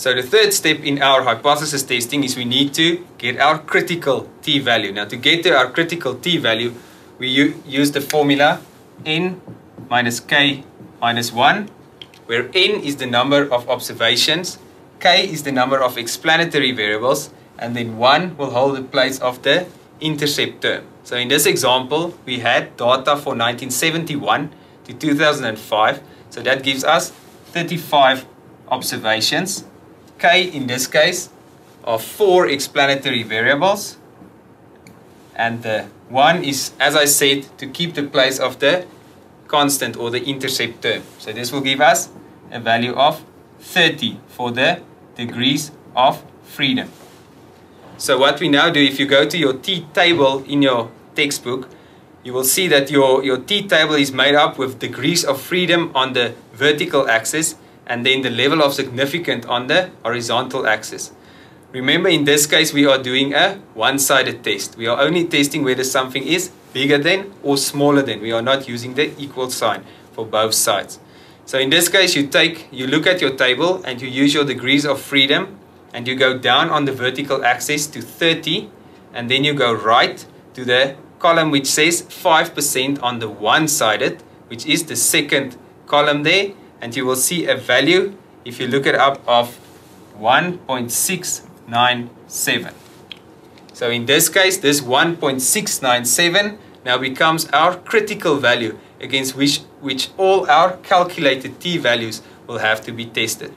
So the third step in our hypothesis testing is we need to get our critical t-value. Now to get to our critical t-value, we use the formula n minus k minus 1, where n is the number of observations, k is the number of explanatory variables, and then 1 will hold the place of the intercept term. So in this example, we had data for 1971 to 2005. So that gives us 35 observations. K in this case are four explanatory variables. And the one is, as I said, to keep the place of the constant or the intercept term. So this will give us a value of 30 for the degrees of freedom. So what we now do, if you go to your t-table in your textbook, you will see that your, your t-table is made up with degrees of freedom on the vertical axis and then the level of significance on the horizontal axis. Remember in this case we are doing a one-sided test. We are only testing whether something is bigger than or smaller than. We are not using the equal sign for both sides. So in this case you take, you look at your table and you use your degrees of freedom and you go down on the vertical axis to 30 and then you go right to the column which says 5% on the one-sided which is the second column there and you will see a value if you look it up of 1.697 so in this case this 1.697 now becomes our critical value against which which all our calculated t values will have to be tested